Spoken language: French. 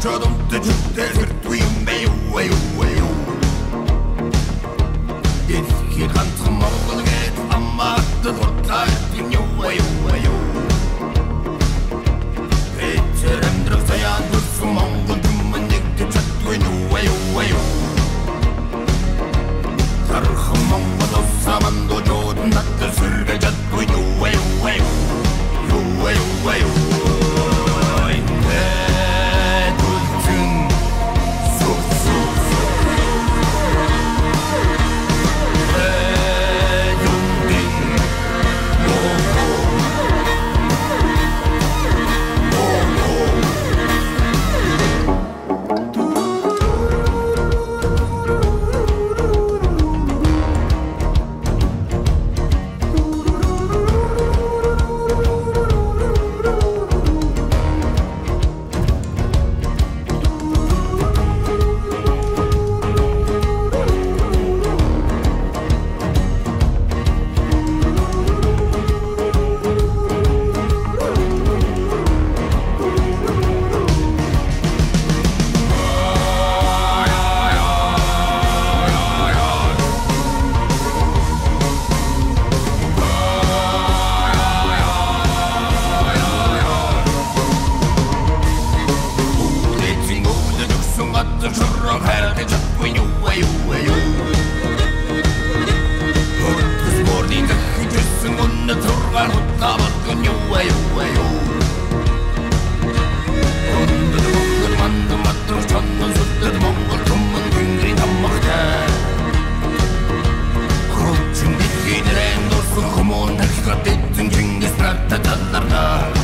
Je Hasret ettin Cengiz Tert